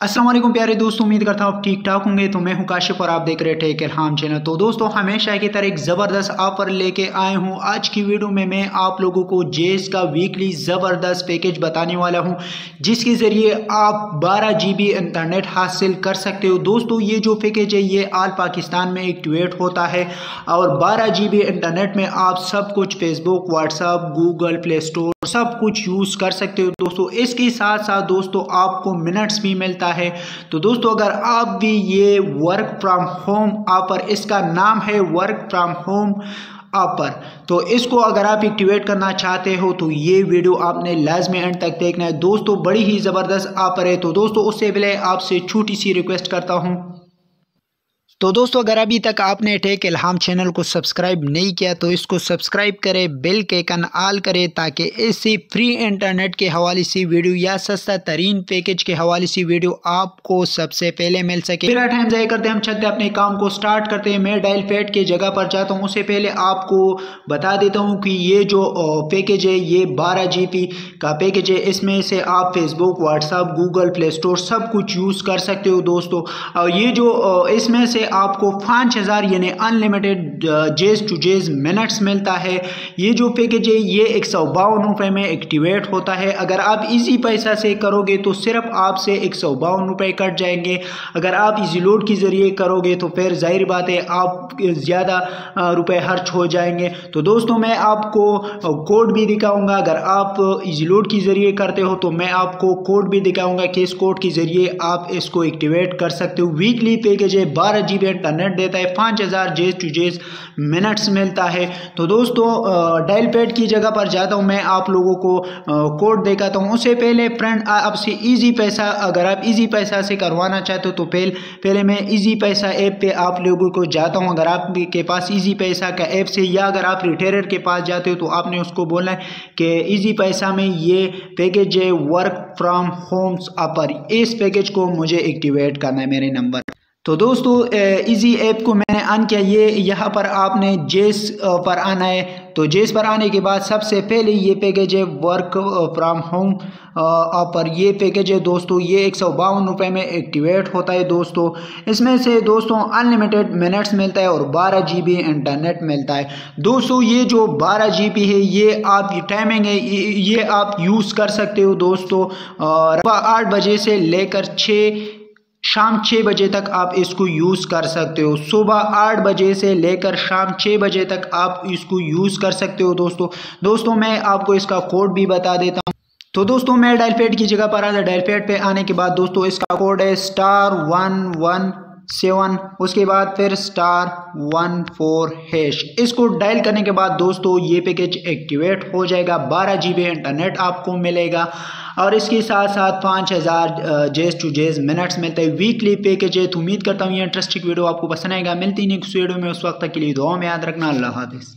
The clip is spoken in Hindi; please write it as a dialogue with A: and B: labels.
A: असलम प्यारे दोस्तों, उम्मीद करता हूँ आप ठीक ठाक होंगे। तो मैं हूँ काशिफ और आप देख रहे थे किरहाम चैनल तो दोस्तों, हमेशा की तरह एक ज़बरदस्त ऑफ़र लेके आए हूँ। आज की वीडियो में मैं आप लोगों को जेस का वीकली ज़बरदस्त पैकेज बताने वाला हूँ, जिसके ज़रिए आप 12 जीबी इंटरनेट हासिल कर सकते हो। दोस्तों, ये जो पैकेज है, ये आल पाकिस्तान में एक्टिवेट होता है और बारह जी बी इंटरनेट में आप सब कुछ Facebook WhatsApp Google Play Store सब कुछ यूज़ कर सकते हो। दोस्तों, इसके साथ साथ दोस्तों, आपको मिनट्स भी मिलता है। तो दोस्तों, अगर आप भी ये वर्क फ्रॉम होम ऑफ़र इसका नाम है वर्क फ्रॉम होम ऑफ़र तो इसको अगर आप एक्टिवेट करना चाहते हो तो ये वीडियो आपने लाजमी एंड तक देखना है। दोस्तों, बड़ी ही ज़बरदस्त ऑफ़र है। तो दोस्तों, उससे पहले आपसे छोटी सी रिक्वेस्ट करता हूँ। तो दोस्तों, अगर अभी तक आपने टेक इल्हाम चैनल को सब्सक्राइब नहीं किया तो इसको सब्सक्राइब करें बेल के कन आल करें, ताकि इसी फ्री इंटरनेट के हवाले से वीडियो या सस्ता तरीन पैकेज के हवाले से वीडियो आपको सबसे पहले मिल सके। मेरा टाइम ज़ाय करते हम चलते अपने काम को स्टार्ट करते हैं। मैं डायल पैड के जगह पर जाता हूँ, उससे पहले आपको बता देता हूँ कि ये जो पैकेज है, ये बारह जी का पैकेज है। इसमें से आप Facebook WhatsApp Google Play Store सब कुछ यूज़ कर सकते हो, दोस्तों। और ये जो इसमें से आपको पाँच हज़ार यानी अनलिमिटेड जेज टू जेज मिनट्स मिलता है। ये जो पैकेज है, ये एक सौ बावन रुपये में एक्टिवेट होता है। अगर आप इजी पैसा से करोगे तो सिर्फ़ आपसे एक सौ बावन रुपये कट जाएँगे। अगर आप इजी लोड के ज़रिए करोगे तो फिर ज़ाहिर बात है, आप ज़्यादा रुपए खर्च हो जाएँगे। तो दोस्तों, मैं आपको कोड भी दिखाऊँगा। अगर आप इजी लोड के ज़रिए करते हो तो मैं आपको कोड भी दिखाऊँगा कि इस कोड के ज़रिए आप इसको एक्टिवेट कर सकते हो। वीकली पैकेज है, बारह जी इंटरनेट देता है, पाँच हज़ार जेस टू जेस मिनट्स मिलता है। तो दोस्तों डायल पैड की जगह पर जाता हूँ मैं, आप लोगों को कोड दिखाता हूँ। उससे पहले फ्रेंड आपसे इजी पैसा, अगर आप इजी पैसा से करवाना चाहते हो तो पहले पहले मैं इजी पैसा ऐप पे आप लोगों को जाता हूँ। अगर आपके पास इजी पैसा का ऐप से, या अगर आप रिटेलर के पास जाते हो तो आपने उसको बोलना है कि इजी पैसा में ये पैकेज है वर्क फ्रॉम होम्स अपर इस पैकेज को मुझे एक्टिवेट करना है मेरे नंबर तो दोस्तों इजी ऐप को मैंने ऑन किया। ये यहाँ पर आपने जेस पर आना है। तो जेस पर आने के बाद सबसे पहले ये पैकेज है वर्क फ्रॉम होम। पर ये पैकेज है दोस्तों, ये एक सौ बावन रुपये में एक्टिवेट होता है दोस्तों। इसमें से दोस्तों अनलिमिटेड मिनट्स मिलता है और बारह जी बी इंटरनेट मिलता है। दोस्तों, ये जो बारह जी बी है, ये आप टाइमिंग है। ये आप यूज़ कर सकते हो दोस्तों। आठ बजे से लेकर छः शाम छः बजे तक आप इसको यूज़ कर सकते हो। सुबह आठ बजे से लेकर शाम छः बजे तक आप इसको यूज़ कर सकते हो दोस्तों। दोस्तों, मैं आपको इसका कोड भी बता देता हूँ। तो दोस्तों, मैं डायल पेड की जगह पर आ डायल पेड पे आने के बाद दोस्तों, इसका कोड है स्टार वन वन सेवन। उसके बाद फिर स्टार वन फोर हैश। इसको डायल करने के बाद दोस्तों, ये पैकेज एक्टिवेट हो जाएगा। बारह जी इंटरनेट आपको मिलेगा। और इसके साथ साथ पाँच हज़ार जेज टू जेज मिनट्स मिलते हैं। वीकली पैकेज तो उम्मीद करता हूँ ये इंटरेस्टिंग वीडियो आपको पसंद आएगा। मिलती नहीं उस वीडियो में, उस वक्त तक के लिए दुआ में याद रखना। अल्लाह हाफिज़।